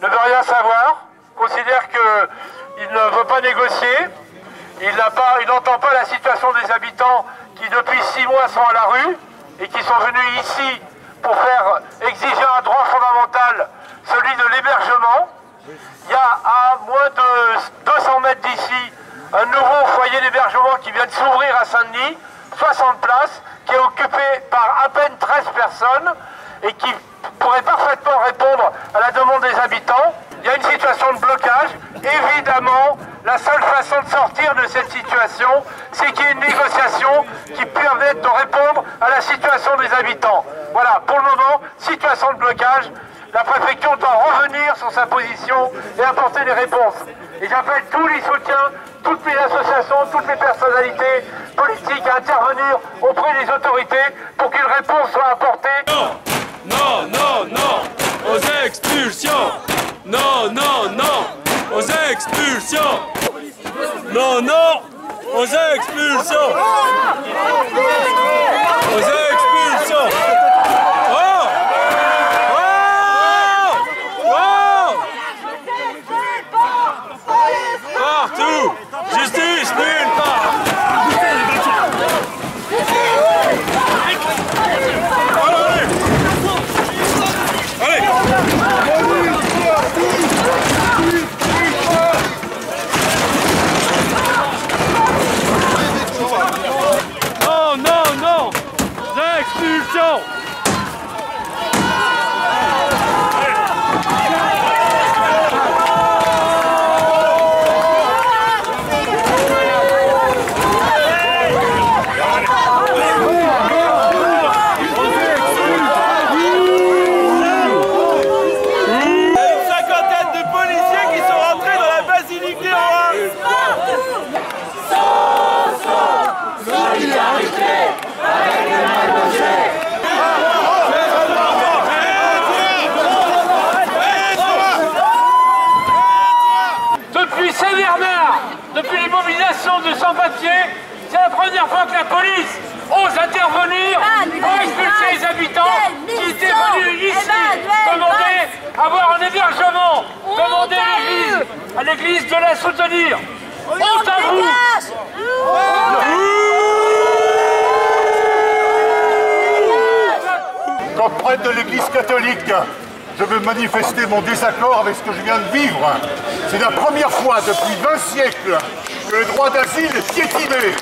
ne veut rien savoir, considère qu'il ne veut pas négocier, il n'entend pas la situation des habitants qui depuis six mois sont à la rue et qui sont venus ici pour faire exiger un droit fondamental, celui de l'hébergement. Il y a à moins de 200 mètres d'ici un nouveau foyer d'hébergement qui vient de s'ouvrir à Saint-Denis, 60 places, qui est occupé par à peine 13 personnes et qui pourrait parfaitement répondre à la demande des habitants. Il y a une situation de blocage. Évidemment, la seule façon de sortir de cette situation, c'est qu'il y ait une négociation qui permette de répondre à la situation des habitants. Voilà, pour le moment, situation de blocage. La préfecture doit revenir sur sa position et apporter des réponses. Et j'appelle tous les soutiens, toutes les associations, toutes les personnalités politiques à intervenir auprès des autorités pour qu'une réponse soit apportée. Non, non, non, aux expulsions. Non, non, non, aux expulsions. Non, non. Aux expulsions. Oh Oh Oh Partout Justice nulle part Allez Allez Non, non, non Expulsion Il y a une cinquantaine de policiers qui sont rentrés dans la basilique des rois Depuis Saint-Bernard, de sans-papiers, c'est la première fois que la police ose intervenir pour expulser les habitants qui étaient venus ici demander avoir un hébergement, demander à l'église, à l'église de la soutenir. Honte à vous Comme prêtre de l'Église catholique, je veux manifester mon désaccord avec ce que je viens de vivre. C'est la première fois depuis 20 siècles le droit d'asile est piétiné.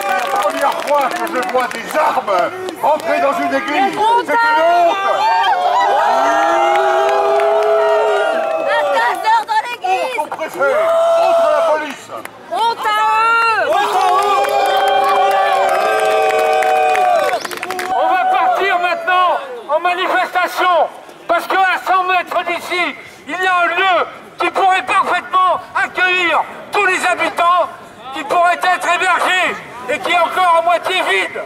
C'est la première fois que je vois des armes entrer dans une église. C'est une honte il y a un lieu qui pourrait parfaitement accueillir tous les habitants, qui pourrait être hébergé et qui est encore à moitié vide.